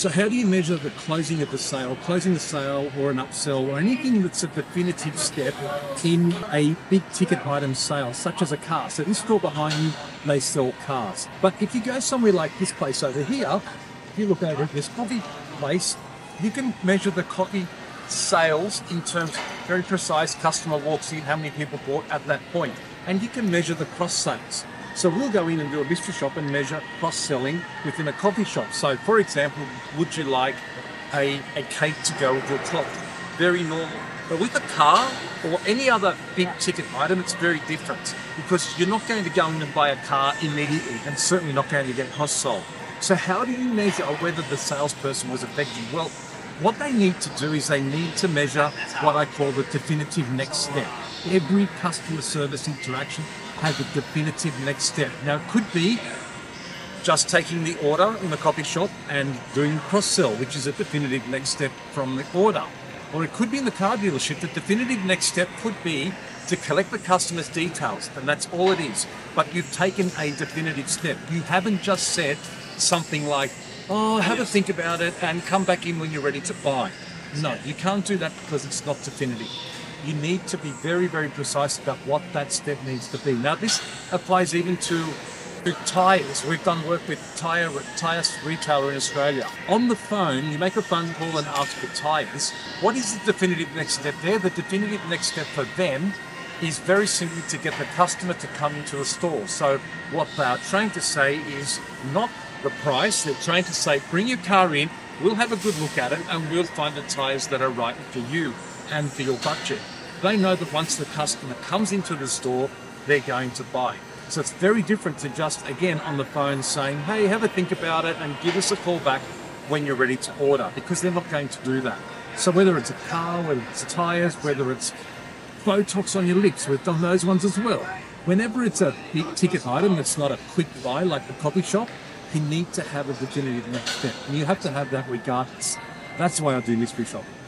So how do you measure the closing of the sale, closing the sale or an upsell or anything that's a definitive step in a big ticket item sale, such as a car? So this store behind you, they sell cars. But if you go somewhere like this place over here, if you look over at this coffee place, you can measure the coffee sales in terms very precise customer walks in how many people bought at that point and you can measure the cross sales so we'll go in and do a mystery shop and measure cross selling within a coffee shop. So for example would you like a, a cake to go with your clock very normal. But with a car or any other big ticket item it's very different because you're not going to go in and buy a car immediately and certainly not going to get hot sold. So how do you measure whether the salesperson was effective? Well what they need to do is they need to measure what I call the definitive next step. Every customer service interaction has a definitive next step. Now, it could be just taking the order in the coffee shop and doing cross sell, which is a definitive next step from the order. Or it could be in the car dealership. The definitive next step could be to collect the customer's details, and that's all it is. But you've taken a definitive step. You haven't just said something like, oh, have a think about it and come back in when you're ready to buy. No, you can't do that because it's not definitive. You need to be very, very precise about what that step needs to be. Now, this applies even to, to tyres. We've done work with tyre tyre retailer in Australia. On the phone, you make a phone call and ask for tyres. What is the definitive next step there? The definitive next step for them is very simply to get the customer to come into the store. So what they are trying to say is not the price. They're trying to say, bring your car in, we'll have a good look at it, and we'll find the tyres that are right for you and for your budget. They know that once the customer comes into the store, they're going to buy. So it's very different to just, again, on the phone saying, hey, have a think about it and give us a call back when you're ready to order, because they're not going to do that. So whether it's a car, whether it's tyres, whether it's Botox on your lips, we've done those ones as well. Whenever it's a big ticket item that's not a quick buy like the coffee shop, you need to have a definitive next step. And you have to have that regardless. That's why I do mystery shopping.